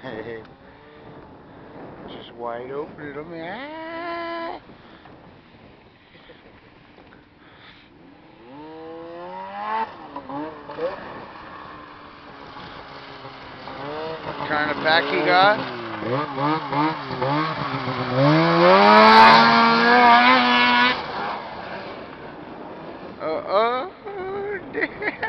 Just wide open it. I! What ah. kind of pack he got? Uh-oh.